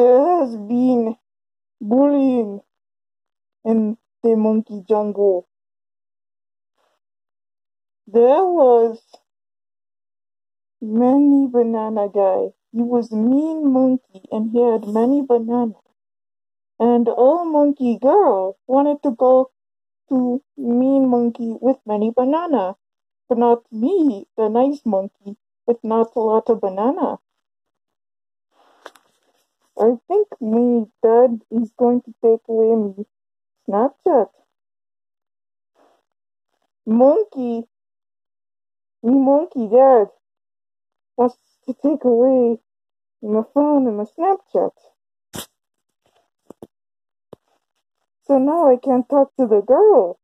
there has been bullying in the monkey jungle. There was many banana guy. He was mean monkey and he had many bananas. And old monkey girl wanted to go to mean monkey with many banana, but not me, the nice monkey with not a lot of banana. I think my dad is going to take away my Snapchat. Monkey, me monkey dad wants to take away my phone and my Snapchat. So now I can't talk to the girl.